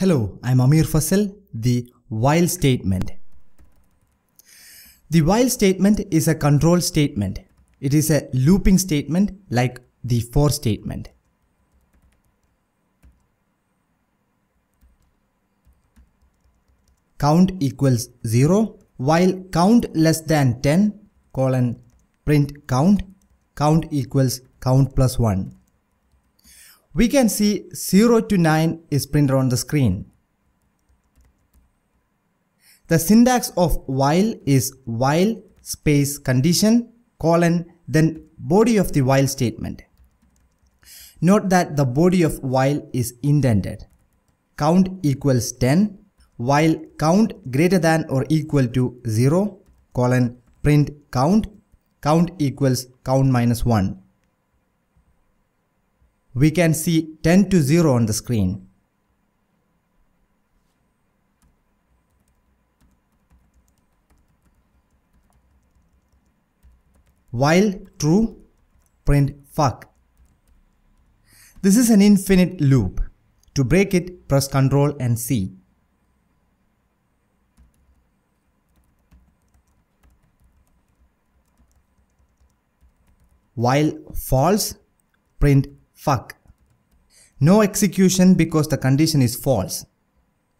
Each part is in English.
Hello, I'm Ameer Fazal, the while statement. The while statement is a control statement. It is a looping statement like the for statement. Count equals 0 while count less than 10 colon print count count equals count plus 1. We can see 0 to 9 is printed on the screen. The syntax of while is while space condition colon then body of the while statement. Note that the body of while is indented. Count equals 10 while count greater than or equal to 0 colon print count count equals count minus 1 we can see 10 to 0 on the screen. While true, print fuck. This is an infinite loop. To break it, press Ctrl and C. While false, print fuck. No execution because the condition is false.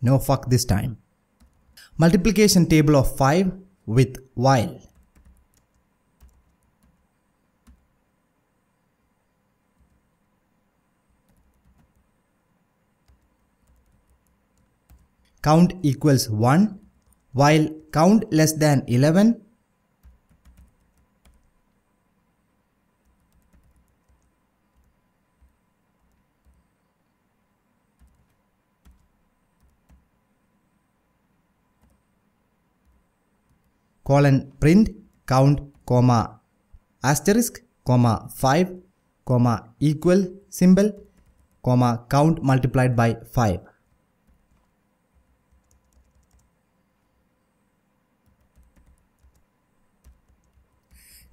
No fuck this time. Multiplication table of 5 with while. Count equals 1 while count less than 11 colon print count comma asterisk comma 5 comma equal symbol comma count multiplied by 5.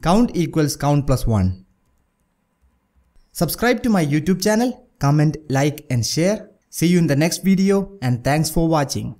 Count equals count plus 1. Subscribe to my YouTube channel, comment, like and share. See you in the next video and thanks for watching.